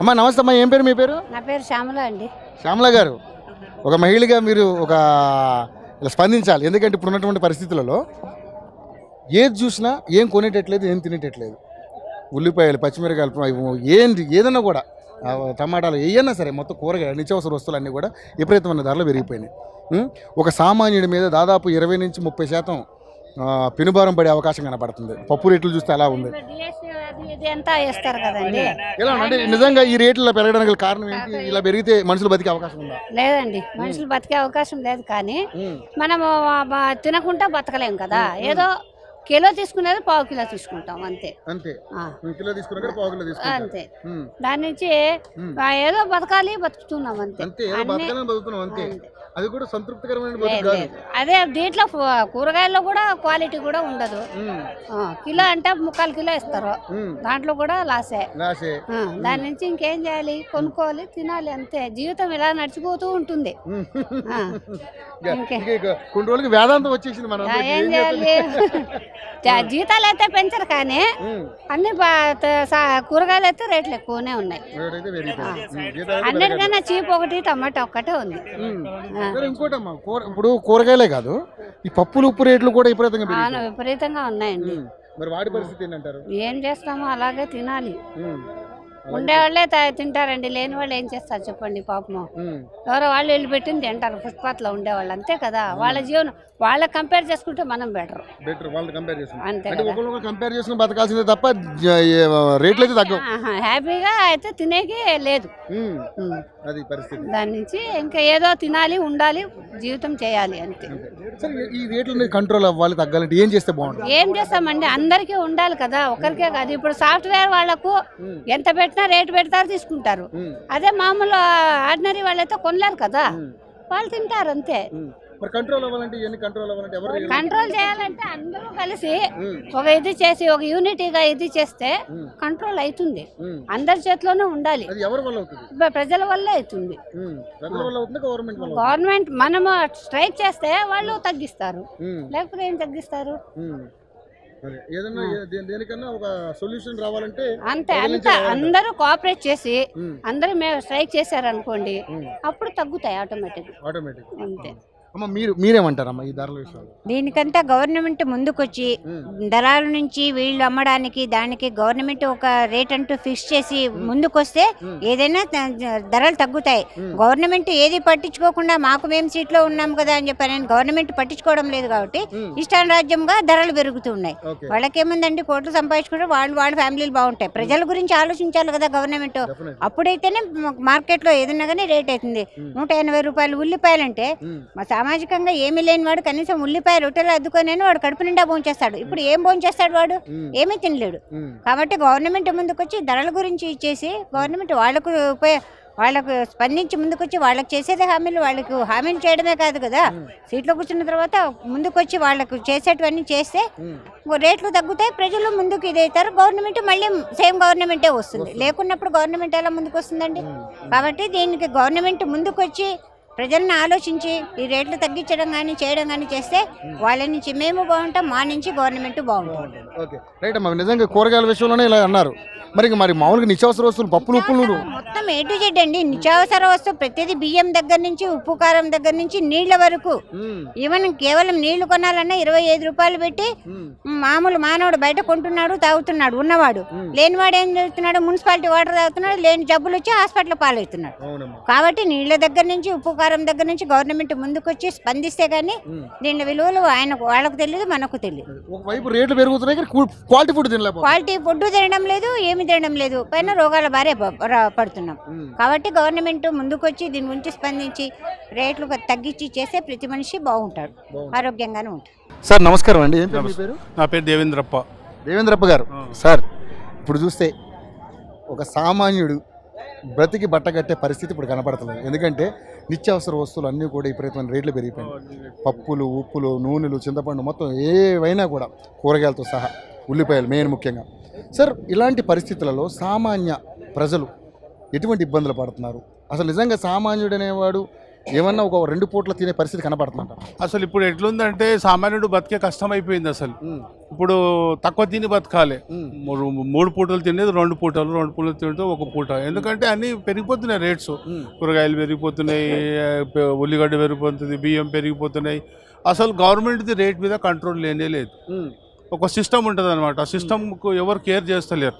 అమ్మా నమస్తే అమ్మా ఏం పేరు మీ పేరు? నా పేరు శ్యామల అండి. శ్యామల గారు ఒక మహిళగా మీరు ఒక ఇలా స్పందించాలి. ఎందుకంటే ఇప్పుడు ఉన్నటువంటి పరిస్థితులలో ఏది చూసినా ఏం కొనేటట్లేదు ఏం తినేటట్లేదు. ఉల్లిపాయలు పచ్చిమిరకాయలు ఏంటి ఏదన్నా కూడా టమాటాలు ఏయన్నా సరే మొత్తం కూరగాయలు నిత్యావసర వస్తువులు అన్నీ కూడా విపరీతమైన ధరలు పెరిగిపోయినాయి? ఒక సామాన్యుడి మీద దాదాపు ఇరవై నుంచి ముప్పై శాతం పెనుభారం పడే అవకాశం కనపడుతుంది. పప్పు రేట్లు చూస్తే అలా ఉంది. ఎలా? అంటే నిజంగా ఈ రేట్లలో పెరగడానికి కారణం ఏంటి? ఇలా పెరిగితే మనుషులు బతికే అవకాశం ఉందా? లేదండి. మనుషులు బతికే అవకాశం లేదు కానీ బ- తినకుండా బతకలేం కదా. ఏదో కిలో తీసుకునేది పావు కిలో తీసుకుంటాం అంతే. అంతే. కిలో తీసుకున్నా పావు కిలో తీసుకుంటారు అంతే. దాని నుంచి ఏదో బతకాలి బతుకుతున్నాం అంతే. అంతే బతకాలని బతుకుతున్నాం అంతే. అది కూడా సంతృప్తికరమైన అదే దీంట్లో కూరగాయల్లో కూడా క్వాలిటీ కూడా ఉండదు. కిలో అంటే ముక్కాలు కిలో ఇస్తారు. దాంట్లో కూడా లాసే. దాని నుంచి ఇంకేం చేయాలి? కొనుక్కోవాలి తినాలి అంతే. జీవితం ఇలా నడిచిపోతూ ఉంటుంది. కొన్ని రోజులకి వేదాంతం వచ్చేసింది మన ఏం చేయాలి? జీతాలు అయితే పెంచరు కానీ అన్ని కూరగాయలు అయితే రేట్లు ఎక్కువనే ఉన్నాయి. అన్నిటికన్నా చీప్ ఒకటి టమాటా ఒక్కటే ఉంది. ఆ. ఇంకోటమ్మా కూర ఇప్పుడు కూరగాయలే కాదు ఈ పప్పులు ఉప్పు రేట్లు కూడా విపరీతంగా అవును పెరిగిపోయాయి. విపరీతంగా ఉన్నాయండి. మరి వాడి పరిస్థితి ఏంటంటారు ఏం చేస్తామో అలాగే తినాలి. ఉండేవాళ్ళే తింటారండి. లేని వాళ్ళు ఏం చేస్తారు చెప్పండి పాపము. ఎవరో వాళ్ళు వెళ్ళి పెట్టింది తింటారు. ఫుట్పాత్లో ఉండేవాళ్ళు. అంతే కదా. వాళ్ళ జీవనం వాళ్ళ కంపేర్ చేసుకుంటే మనం బెటర్ బెటర్ వాళ్ళని కంపేర్ చేసుకుని అంతే అంటే కదా. ఒకళ్ళు కంపేర్ చేసుకుని బతకాల్సిందే తప్ప రేట్లు అయితే తగ్గవు. హ్యాపీగా అయితే తినేకి లేదు. అది పరిస్థితి. దాని నుంచి ఇంకా ఏదో తినాలి ఉండాలి జీవితం చేయాలి అంతే. ఈ రేట్ల కంట్రోల్ అవ్వాలి తగ్గాలంటే ఏం చేస్తే బాగుంటుంది? ఏం చేస్తామండి? అందరికీ ఉండాలి కదా. ఒకరికే కాదు. ఇప్పుడు సాఫ్ట్వేర్ వాళ్ళకు ఎంత పెట్టినా రేటు పెడతారు తీసుకుంటారు. అదే మామూలు ఆర్డినరీ వాళ్ళైతే కొనలేరు కదా. వాళ్ళు తింటారు అంతే. కంట్రోల్ కంట్రోల్ చేయాలంటే అందరూ కలిసి. ఒక ఇది చేసి ఒక యూనిటీగా ఇది చేస్తే. కంట్రోల్ అవుతుంది. అందరి చేతిలోనే ఉండాలి. ప్రజల వల్లే అవుతుంది. గవర్నమెంట్ మనము స్ట్రైక్ చేస్తే వాళ్ళు తగ్గిస్తారు. లేకపోతే ఏం తగ్గిస్తారు? ఏదన్నా ఏ- దే- దేనికన్నా ఒక సొల్యూషన్ రావాలంటే అంతే అంత. అందరూ కోఆపరేట్ చేసి. అందరూ మేము స్ట్రైక్ చేశారనుకోండి. అప్పుడు తగ్గుతాయి ఆటోమేటిక్ ఆటోమేటిక్ అంతే అమ్మ మీరు మీరేమంటారమ్మా ఈ ధరల విషయంలో? దీనికంతా గవర్నమెంట్ ముందుకొచ్చి దళాల నుంచి వీళ్ళు అమ్మడానికి దానికి గవర్నమెంట్ ఒక రేట్ అంటూ ఫిక్స్ చేసి ముందుకొస్తే ఏదైనా ధరలు తగ్గుతాయి. గవర్నమెంట్ ఏది పట్టించుకోకుండా మాకు మేము సీట్లో ఉన్నాం కదా అని చెప్పారని గవర్నమెంట్ పట్టించుకోవడం లేదు కాబట్టి ఇష్టారాజ్యంగా ధరలు పెరుగుతున్నాయి వాళ్ళకేముందండి కోట్లు సంపాదించుకుంటే వాళ్ళు వాళ్ళ ఫ్యామిలీలు బాగుంటాయి. ప్రజల గురించి ఆలోచించాలి కదా గవర్నమెంట్. అప్పుడైతేనే మార్కెట్లో ఏదన్నా కానీ రేట్ అవుతుంది. నూట ఎనభై రూపాయలు ఉల్లిపాయలు అంటే సామాజికంగా ఏమీ లేని వాడు కనీసం ఉల్లిపాయ రొట్టెలు అద్దుకొని వాడు కడుపు నిండా భోంచేస్తాడు. ఇప్పుడు ఏం భోంచేస్తాడు వాడు? ఏమీ తినలేడు. కాబట్టి గవర్నమెంట్ ముందుకొచ్చి ధరల గురించి ఇచ్చేసి గవర్నమెంట్ వాళ్ళకు ఉపయోగ వాళ్ళకు స్పందించి ముందుకొచ్చి వాళ్ళకి చేసేది హామీలు వాళ్ళకు హామీలు చేయడమే కాదు కదా. సీట్లో కూర్చున్న తర్వాత ముందుకొచ్చి వాళ్ళకు చేసేటివన్నీ చేస్తే రేట్లు తగ్గుతాయి ప్రజలు ముందుకు ఇదవుతారు గవర్నమెంట్ మళ్ళీ సేమ్ గవర్నమెంటే వస్తుంది. లేకున్నప్పుడు గవర్నమెంట్ ఎలా ముందుకు వస్తుందండి కాబట్టి దీనికి గవర్నమెంట్ ముందుకొచ్చి ప్రజలను ఆలోచించి ఈ రేట్లు తగ్గించడం కానీ చేయడం కానీ చేస్తే వాళ్ళ నుంచి మేము బాగుంటాం మా నుంచి గవర్నమెంట్ బాగుంటుంది. ఓకే. రైట్ అమ్మా నిజంగా కూరగాయల విషయంలోనే ఇలా అన్నారు. మరి ఇంక మరి మామూలుగా నిత్యావసర వస్తువులు పప్పులు ఉప్పులు మొత్తం ఏ టు జెడ్ అండి. నిత్యావసర వస్తువు ప్రతిదీ బియ్యం దగ్గర నుంచి ఉప్పు కారం దగ్గర నుంచి నీళ్ళ వరకు. ఈవెన్ కేవలం నీళ్ళు కొనాలన్నా ఇరవై ఐదు రూపాయలు పెట్టి మామూలు మానవుడు బయట కొంటున్నాడు తాగుతున్నాడు ఉన్నవాడు. లేనివాడు ఏం చేస్తున్నాడు? మున్సిపాలిటీ వాటర్ తాగుతున్నాడు లేని జబ్బులు వచ్చి హాస్పిటల్ పాలవుతున్నాడు. కాబట్టి నీళ్ళ దగ్గర నుంచి ఉప్పు కారం దగ్గర నుంచి గవర్నమెంట్ ముందుకొచ్చి స్పందిస్తే గానీ దీని విలువలు ఆయనకు వాళ్ళకు తెలియదు మనకు తెలియదు ఒకవైపు రేట్లు పెరుగుతున్నాయి కానీ క్వా- క్వాలిటీ ఫుడ్ తినలేకపోతే క్వాలిటీ ఫుడ్ తినడం లేదు ఏమి తినడం లేదు. పైన రోగాల బారే పడుతున్నాం. కాబట్టి గవర్నమెంట్ ముందుకొచ్చి దీని గురించి స్పందించి రేట్లు తగ్గించి చేస్తే ప్రతి మనిషి బాగుంటాడు ఆరోగ్యంగానే ఉంటాడు. సార్ నమస్కారం అండి. నా పేరు దేవేంద్రప్ప. దేవేంద్రప్ప గారు. సార్ ఇప్పుడు చూస్తే ఒక సామాన్యుడు బ్రతికి బట్ట కట్టే పరిస్థితి ఇప్పుడు కనపడతలేదు ఎందుకంటే నిత్యావసర వస్తువులు అన్నీ కూడా విపరీతమైన రేట్లు పెరిగిపోయినాయి. పప్పులు ఉప్పులు నూనెలు చింతపండు మొత్తం ఏవైనా కూడా కూరగాయలతో సహా ఉల్లిపాయలు మెయిన్ ముఖ్యంగా. సార్ ఇలాంటి పరిస్థితులలో సామాన్య ప్రజలు ఎటువంటి ఇబ్బందులు పడుతున్నారు? అసలు నిజంగా సామాన్యుడనేవాడు ఏమన్నా ఒక రెండు పూట్ల తినే పరిస్థితి కనపడుతుందంట అసలు ఇప్పుడు ఎట్లుందంటే సామాన్యుడు బతికే కష్టం అయిపోయింది అసలు ఇప్పుడు తక్కువ తిని బతకాలి. మూడు పూటలు తినేది రెండు పూటలు రెండు పూటలు తింటే ఒక పూట. ఎందుకంటే అన్నీ పెరిగిపోతున్నాయి రేట్స్. కూరగాయలు పెరిగిపోతున్నాయి ఉల్లిగడ్డ పెరిగిపోతుంది బియ్యం పెరిగిపోతున్నాయి. అసలు గవర్నమెంట్ది రేట్ మీద కంట్రోల్ లేనే లేదు. ఒక సిస్టమ్ ఉంటుంది అనమాట ఆ సిస్టమ్కు ఎవరు కేర్ చేస్తలేరు.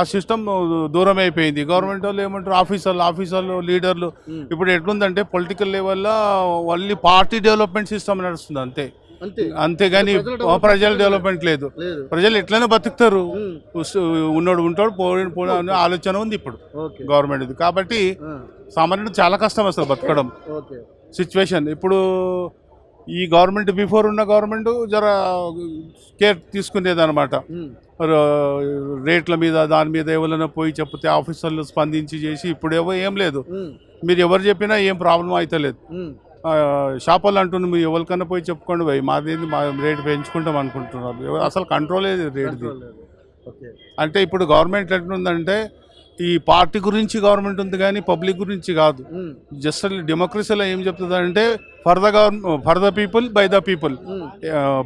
ఆ సిస్టమ్ దూరం అయిపోయింది గవర్నమెంట్ వాళ్ళు ఏమంటారు? ఆఫీసర్లు ఆఫీసర్లు లీడర్లు ఇప్పుడు ఎట్లుందంటే పొలిటికల్ లెవెల్లో ఓన్లీ పార్టీ డెవలప్మెంట్ సిస్టమ్ నడుస్తుంది అంతే. అంతే. అంతేగాని ప్రజల డెవలప్మెంట్ లేదు. ప్రజలు ఎట్లనే బతుకుతారు. ఉన్నాడు ఉంటాడు పోయిన పోయిన అనే ఆలోచన ఉంది ఇప్పుడు గవర్నమెంట్ కాబట్టి సామాన్యుడు చాలా కష్టం అసలు బతకడం. సిచ్యువేషన్ ఇప్పుడు ఈ గవర్నమెంట్ బిఫోర్ ఉన్న గవర్నమెంట్ జర కేర్ తీసుకునేది అనమాట రేట్ల మీద దాని మీద ఎవరైనా పోయి చెప్తే ఆఫీసర్లు స్పందించి చేసి ఇప్పుడు ఏవో ఏం లేదు. మీరు ఎవరు చెప్పినా ఏం ప్రాబ్లం అవుతలేదు షాప్ వాళ్ళు అంటున్నారు మీరు ఎవరికన్నా పోయి చెప్పుకోండి పోయి మాదేంది మా రేట్ పెంచుకుంటాం అనుకుంటున్నారు. అసలు కంట్రోల్ లేదు రేట్ది. ఓకే అంటే ఇప్పుడు గవర్నమెంట్ ఎట్లుందంటే ఈ పార్టీ గురించి గవర్నమెంట్ ఉంది కానీ పబ్లిక్ గురించి కాదు. జస్ట్ డెమోక్రసీలో ఏం చెప్తుంది అంటే for the for the people by the people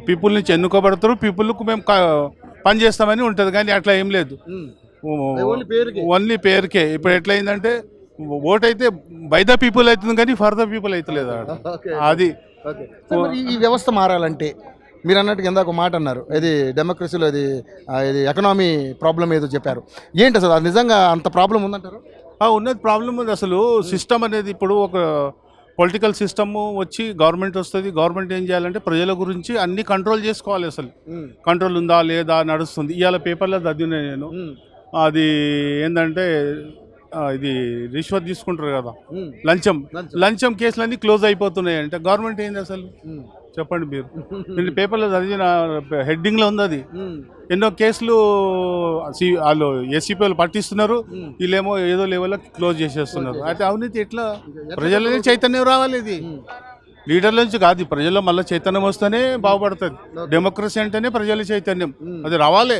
people నుంచి ఎన్నుకోబడతారు పీపుల్కు మేము క- పని చేస్తామని ఉంటుంది కానీ అట్లా ఏం లేదు. ఓన్లీ పేరుకే. ఓన్లీ పేరుకే. ఇప్పుడు ఎట్లయిందంటే ఓట్ అయితే బై ద పీపుల్ అవుతుంది కానీ ఫర్ ద పీపుల్ అవుతలేదు అది. ఈ వ్యవస్థ మారాలంటే మీరు అన్నట్టుగా ఇందాక ఒక మాట అన్నారు. ఇది డెమోక్రసీలో ఇది ఇది ఎకనామీ ప్రాబ్లం ఏదో చెప్పారు. ఏంటి అసలు అది నిజంగా అంత ప్రాబ్లం ఉందంటారు? ఉన్నది ప్రాబ్లం ఉంది. అసలు సిస్టమ్ అనేది ఇప్పుడు ఒక పొలిటికల్ సిస్టమ్ వచ్చి గవర్నమెంట్ వస్తుంది. గవర్నమెంట్ ఏం చేయాలంటే ప్రజల గురించి అన్ని కంట్రోల్ చేసుకోవాలి అసలు. కంట్రోల్ ఉందా లేదా నడుస్తుంది. ఇవాళ పేపర్లో చదివినా నేను. అది ఏంటంటే ఇది రిష్వత్ తీసుకుంటారు కదా. లంచం. లంచం. కేసులన్నీ క్లోజ్ అయిపోతున్నాయి అంటే గవర్నమెంట్ ఏంది అసలు? చెప్పండి మీరు. నేను పేపర్లో చదివిన హెడ్డింగ్లో ఉంది అది ఎన్నో కేసులు వాళ్ళు ఎస్సీపీ వాళ్ళు పట్టిస్తున్నారు. వీళ్ళేమో ఏదో లెవెల్లో క్లోజ్ చేసేస్తున్నారు. అయితే అవినీతి ఎట్లా? ప్రజల చైతన్యం రావాలి ఇది. లీడర్ల నుంచి కాదు ప్రజల్లో మళ్ళీ చైతన్యం వస్తేనే బాగుపడుతుంది. డెమోక్రసీ అంటేనే ప్రజల చైతన్యం. అది రావాలి.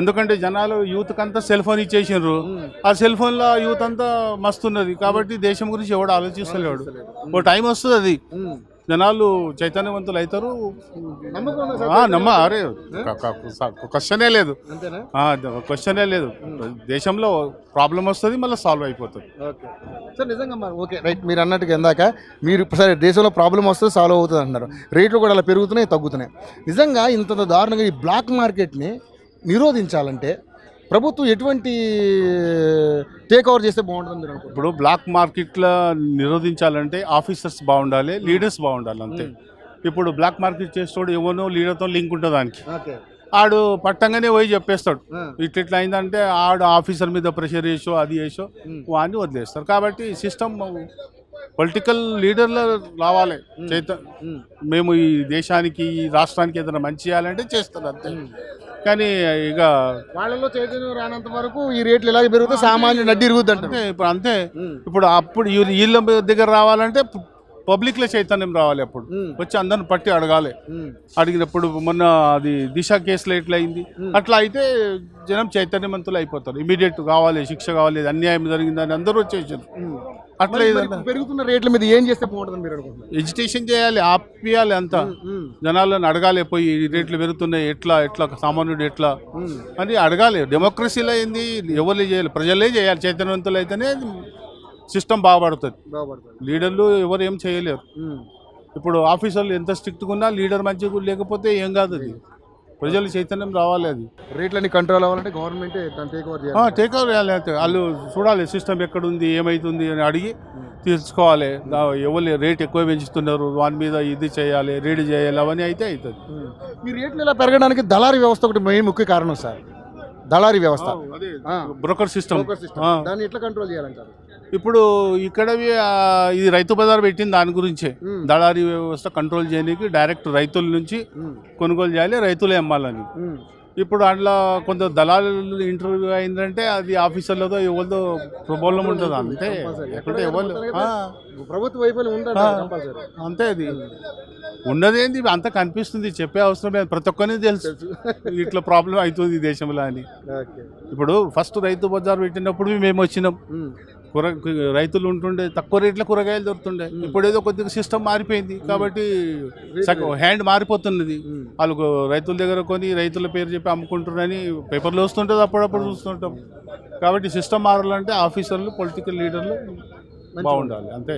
ఎందుకంటే జనాలు యూత్ అంతా సెల్ ఫోన్ ఇచ్చేసిండ్రు ఆ సెల్ ఫోన్లో యూత్ అంతా మస్తున్నది. కాబట్టి దేశం గురించి ఎవడు ఆలోచిస్తలేడు. ఓ టైం వస్తుంది అది జనాలు చైతన్యవంతులు అవుతారు. నమ్మ అరే క్వశ్చనే లేదు. క్వశ్చనే లేదు. దేశంలో ప్రాబ్లం వస్తుంది మళ్ళీ సాల్వ్ అయిపోతుంది. ఓకే. సార్ నిజంగా మరి ఓకే రైట్ మీరు అన్నట్టుగా ఇందాక మీరు ఇప్పుడు సరే దేశంలో ప్రాబ్లం వస్తే సాల్వ్ అవుతుంది అంటున్నారు. రేట్లు కూడా అలా పెరుగుతున్నాయి తగ్గుతున్నాయి. నిజంగా ఇంత దారుణంగా ఈ బ్లాక్ మార్కెట్ని నిరోధించాలంటే ప్రభుత్వం ఎటువంటి టేక్ ఓవర్ చేస్తే బాగుంటుంది ఇప్పుడు బ్లాక్ మార్కెట్లో నిరోధించాలంటే ఆఫీసర్స్ బాగుండాలి లీడర్స్ బాగుండాలి అంతే. ఇప్పుడు బ్లాక్ మార్కెట్ చేసేవాడు ఎవరినో లీడర్తో లింక్ ఉంటుంది దానికి. ఆడు పట్టంగానే పోయి చెప్పేస్తాడు. ఇట్లా ఇట్లా అయిందంటే ఆడు ఆఫీసర్ మీద ప్రెషర్ చేసో అది చేసో వాడిని వదిలేస్తారు. కాబట్టి సిస్టమ్ పొలిటికల్ లీడర్లు రావాలి. చైత మేము ఈ దేశానికి ఈ రాష్ట్రానికి ఏదైనా మంచి చేయాలంటే చేస్తారు అంతే. కానీ ఇక వాళ్ళలో చైతన్యం రానంత వరకు ఈ రేట్లు ఇలాగే పెరిగితే సామాన్యుడు నడ్డి ఇరుగుద్ది అంతే అంటారు ఇప్పుడు అంతే. ఇప్పుడు అప్పుడు వీళ్ళ దగ్గర రావాలంటే పబ్లిక్లో చైతన్యం రావాలి అప్పుడు. వచ్చి అందరిని పట్టి అడగాలి. అడిగినప్పుడు మొన్న అది దిశ కేసులో ఎట్లా అయింది? అట్లా అయితే జనం చైతన్యవంతులు అయిపోతారు. ఇమీడియట్ కావాలి శిక్ష కావాలి అన్యాయం జరిగిందని అందరూ వచ్చేసారు. అట్లా పెరుగుతున్న రేట్ల మీద ఏం చేస్తే బాగుంటుంది మీరు అనుకుంటున్నారు? ఎడ్యుకేషన్ చేయాలి ఆపియాలి అంతా. జనాలను అడగాలి పోయి ఈ రేట్లు పెరుగుతున్నాయి ఎట్లా ఎట్లా సామాన్యుడు ఎట్లా? అని అడగాలి. డెమోక్రసీలో ఏంది? ఎవరు చేయాలి? ప్రజలే చేయాలి. చైతన్యవంతులు అయితేనే సిస్టమ్ బాగుపడుతుంది బాగుపడుతుంది లీడర్లు ఎవరు ఏం చేయలేరు. ఇప్పుడు ఆఫీసర్లు ఎంత స్ట్రిక్ట్గా ఉన్నా లీడర్ మంచిగా లేకపోతే ఏం కాదు అది. ప్రజలు చైతన్యం రావాలి అది. రేట్లన్నీ కంట్రోల్ అవ్వాలంటే గవర్నమెంట్ టేక్ ఓవర్ చేయాలి. టేక్ ఓవర్ చేయాలి. అంతే వాళ్ళు చూడాలి సిస్టమ్ ఎక్కడుంది ఏమైతుంది అని అడిగి తీసుకోవాలి. ఎవరు రేట్ ఎక్కువ పెంచుతున్నారు వాని మీద ఇది చేయాలి రీడ్ చేయాలి అవన్నీ అయితే అవుతుంది. ఈ రేట్లు ఇలా పెరగడానికి దళారీ వ్యవస్థ ఒకటి మెయిన్ ముఖ్య కారణం సార్. దళారీ వ్యవస్థ. Broker system. దాన్ని ఎట్లా కంట్రోల్ చేయాలంటారు? ఇప్పుడు ఇక్కడ ఇది రైతు బజార్ పెట్టింది దాని గురించే. దళారీ వ్యవస్థ కంట్రోల్ చేయడానికి డైరెక్ట్ రైతుల నుంచి కొనుగోలు చేయాలి రైతులే అమ్మాలని. ఇప్పుడు అట్లా కొంత దళాలు ఇంటర్వ్యూ అయిందంటే అది ఆఫీసర్లతో ఎవరితో ప్రబోధం ఉంటుంది అంతే. ఎక్కడ ఎవరు ప్రభుత్వ వైఫల్యం అంతే అది. ఉన్నదేంది అంత కనిపిస్తుంది చెప్పే అవసరం లేదు. ప్రతి ఒక్కరికి తెలుసు. ఇట్లా ప్రాబ్లం అవుతుంది ఈ దేశంలో అని. ఇప్పుడు ఫస్ట్ రైతు బజార్ పెట్టినప్పుడు మేము. వచ్చినాం కూర రైతులు ఉంటుండే తక్కువ రేట్లో కూరగాయలు దొరుకుతుండే. ఇప్పుడు ఏదో కొద్దిగా సిస్టమ్ మారిపోయింది. కాబట్టి హ్యాండ్ మారిపోతున్నది. వాళ్ళు రైతుల దగ్గర కొని రైతుల పేరు చెప్పి అమ్ముకుంటున్నారని పేపర్లో వస్తుంటుంది అప్పుడప్పుడు చూస్తుంటాం. కాబట్టి సిస్టమ్ మారాలంటే ఆఫీసర్లు పొలిటికల్ లీడర్లు బాగుండాలి. అంతే.